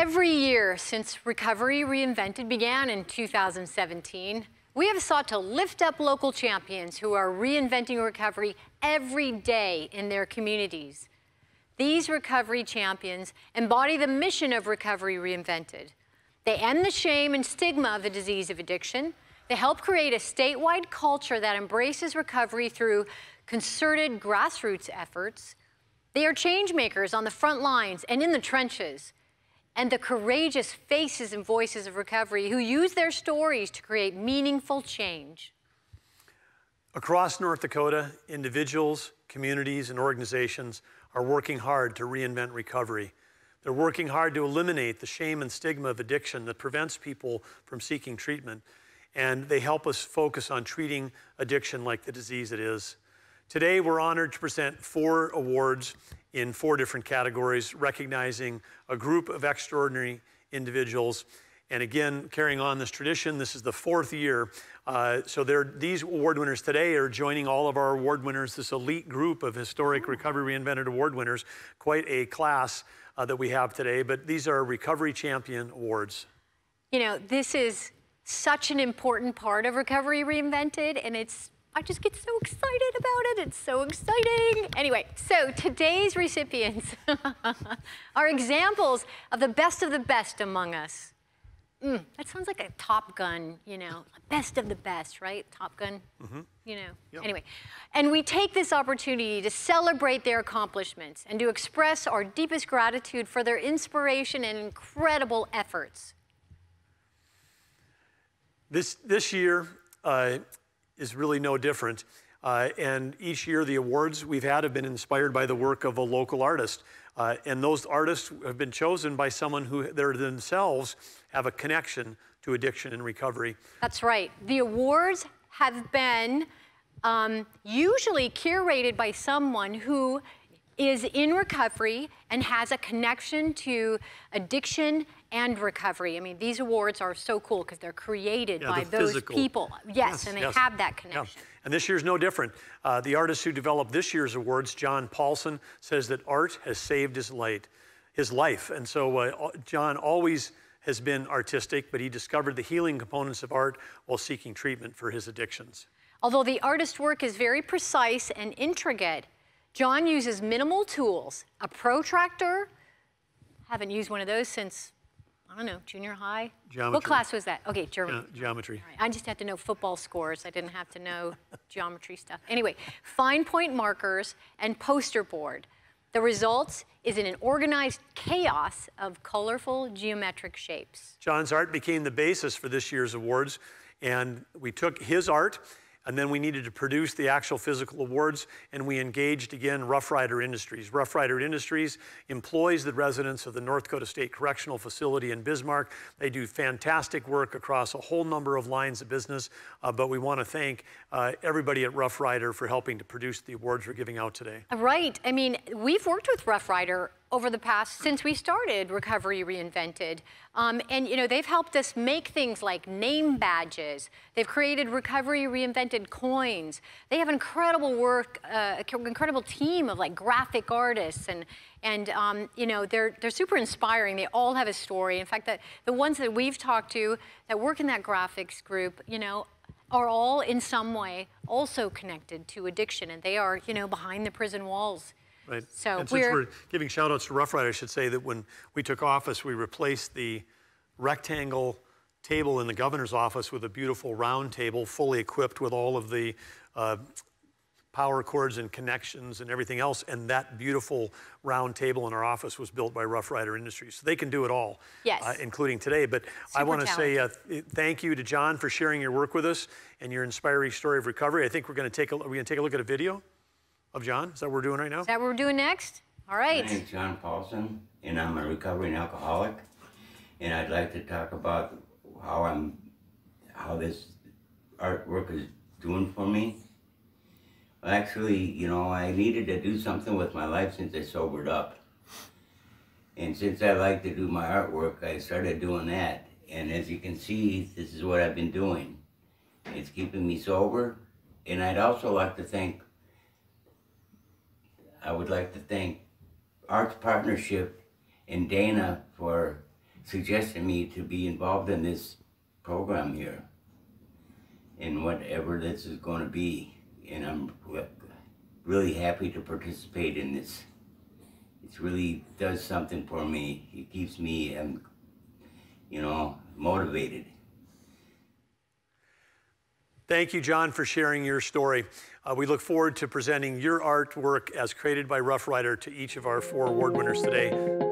Every year since Recovery Reinvented began in 2017, we have sought to lift up local champions who are reinventing recovery every day in their communities. These recovery champions embody the mission of Recovery Reinvented. They end the shame and stigma of the disease of addiction. They help create a statewide culture that embraces recovery through concerted grassroots efforts. They are change makers on the front lines and in the trenches and the courageous faces and voices of recovery who use their stories to create meaningful change. Across North Dakota, individuals, communities, and organizations are working hard to reinvent recovery. They're working hard to eliminate the shame and stigma of addiction that prevents people from seeking treatment. And they help us focus on treating addiction like the disease it is. Today, we're honored to present four awards in four different categories, recognizing a group of extraordinary individuals. And again, carrying on this tradition, this is the fourth year. Uh, so these award winners today are joining all of our award winners, this elite group of historic Recovery Reinvented Award winners. Quite a class uh, that we have today, but these are Recovery Champion Awards. You know, this is such an important part of Recovery Reinvented, and it's I just get so excited about it. It's so exciting. Anyway, so today's recipients are examples of the best of the best among us. Mm, that sounds like a Top Gun, you know, best of the best, right? Top Gun, mm -hmm. you know. Yep. Anyway, and we take this opportunity to celebrate their accomplishments and to express our deepest gratitude for their inspiration and incredible efforts. This, this year, uh, is really no different. Uh, and each year, the awards we've had have been inspired by the work of a local artist. Uh, and those artists have been chosen by someone who they themselves have a connection to addiction and recovery. That's right. The awards have been um, usually curated by someone who is in recovery and has a connection to addiction and recovery. I mean, these awards are so cool because they're created yeah, by those physical. people. Yes, yes, and they yes. have that connection. Yeah. And this year's no different. Uh, the artist who developed this year's awards, John Paulson, says that art has saved his light, his life. And so uh, John always has been artistic, but he discovered the healing components of art while seeking treatment for his addictions. Although the artist's work is very precise and intricate, John uses minimal tools, a protractor, haven't used one of those since I don't know, junior high? Geometry. What class was that? Okay. Ge geometry. Right. I just had to know football scores. I didn't have to know geometry stuff. Anyway, fine point markers and poster board. The results is in an organized chaos of colorful geometric shapes. John's art became the basis for this year's awards, and we took his art and then we needed to produce the actual physical awards, and we engaged again Rough Rider Industries. Rough Rider Industries employs the residents of the North Dakota State Correctional Facility in Bismarck. They do fantastic work across a whole number of lines of business, uh, but we want to thank uh, everybody at Rough Rider for helping to produce the awards we're giving out today. Right. I mean, we've worked with Rough Rider over the past, since we started Recovery Reinvented. Um, and, you know, they've helped us make things like name badges. They've created Recovery Reinvented coins. They have incredible work, uh, incredible team of like graphic artists and, and um, you know, they're, they're super inspiring. They all have a story. In fact, the, the ones that we've talked to that work in that graphics group, you know, are all in some way also connected to addiction and they are, you know, behind the prison walls Right. So and since we're, we're giving shout outs to Rough Rider, I should say that when we took office, we replaced the rectangle table in the governor's office with a beautiful round table, fully equipped with all of the uh, power cords and connections and everything else. And that beautiful round table in our office was built by Rough Rider Industries. So they can do it all, yes. uh, including today. But Super I want to say uh, thank you to John for sharing your work with us and your inspiring story of recovery. I think we're going to take a, we're going to take a look at a video of John? Is that what we're doing right now? Is that what we're doing next? All right. My name's John Paulson, and I'm a recovering alcoholic. And I'd like to talk about how I'm, how this artwork is doing for me. Actually, you know, I needed to do something with my life since I sobered up. And since I like to do my artwork, I started doing that. And as you can see, this is what I've been doing. It's keeping me sober. And I'd also like to thank I would like to thank Arts Partnership and Dana for suggesting me to be involved in this program here and whatever this is going to be. And I'm really happy to participate in this. It really does something for me. It keeps me, um, you know, motivated. Thank you, John, for sharing your story. Uh, we look forward to presenting your artwork as created by Rough Rider to each of our four award winners today.